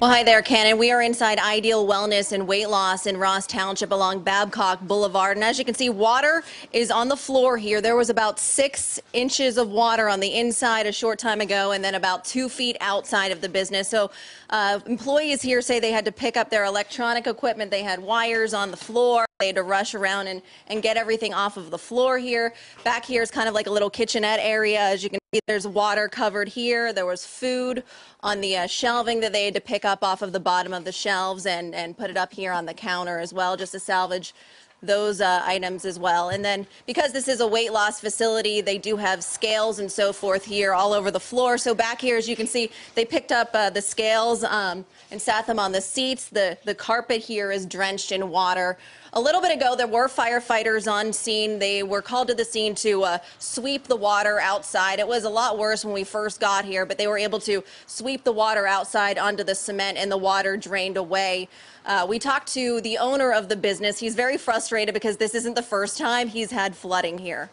Well, hi there, Ken. We are inside Ideal Wellness and Weight Loss in Ross Township along Babcock Boulevard. And as you can see, water is on the floor here. There was about six inches of water on the inside a short time ago, and then about two feet outside of the business. So uh, employees here say they had to pick up their electronic equipment. They had wires on the floor. They had to rush around and, and get everything off of the floor here. Back here is kind of like a little kitchenette area. As you can there's water covered here. There was food on the uh, shelving that they had to pick up off of the bottom of the shelves and, and put it up here on the counter as well, just to salvage those uh, items as well. And then because this is a weight loss facility, they do have scales and so forth here all over the floor. So back here, as you can see, they picked up uh, the scales um, and sat them on the seats. The, the carpet here is drenched in water. A little bit ago, there were firefighters on scene. They were called to the scene to uh, sweep the water outside. It was a lot worse when we first got here, but they were able to sweep the water outside onto the cement and the water drained away. Uh, we talked to the owner of the business. He's very frustrated because this isn't the first time he's had flooding here.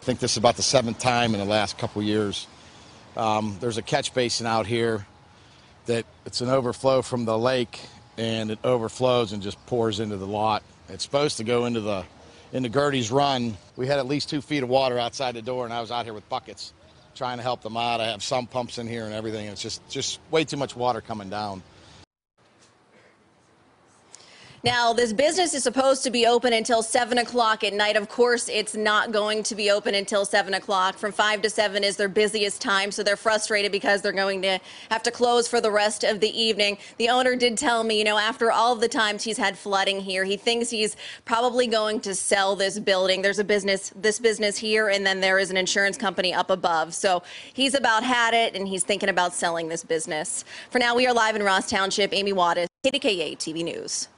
I think this is about the seventh time in the last couple years. Um, there's a catch basin out here that it's an overflow from the lake and it overflows and just pours into the lot. It's supposed to go into the into Girty's Run. We had at least two feet of water outside the door, and I was out here with buckets trying to help them out. I have some pumps in here and everything. It's just just way too much water coming down. Now, this business is supposed to be open until 7 o'clock at night. Of course, it's not going to be open until 7 o'clock. From 5 to 7 is their busiest time, so they're frustrated because they're going to have to close for the rest of the evening. The owner did tell me, you know, after all the times he's had flooding here, he thinks he's probably going to sell this building. There's a business, this business here, and then there is an insurance company up above. So he's about had it, and he's thinking about selling this business. For now, we are live in Ross Township. Amy Wadas, KDKA TV News.